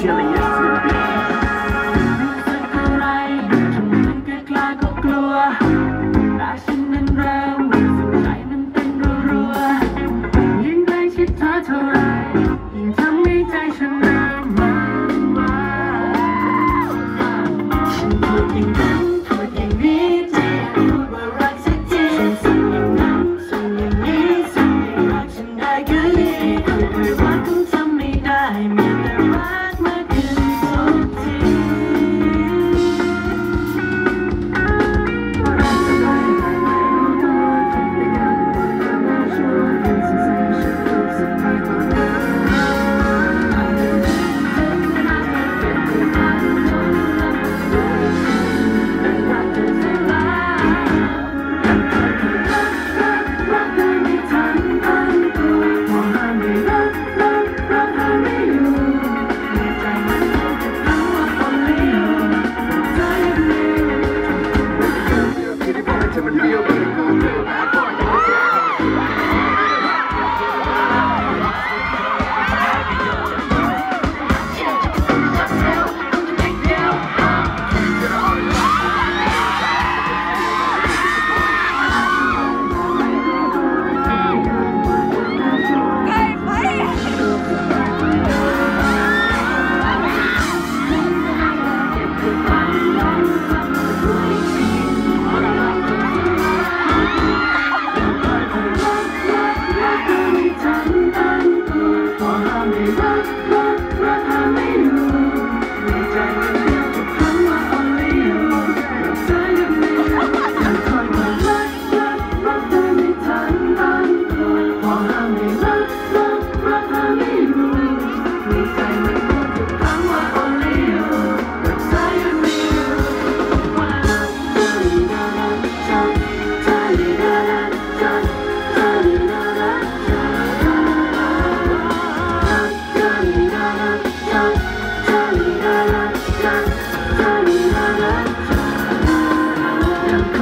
Тело есть Welcome to me, diamond. Cemetery Thank you.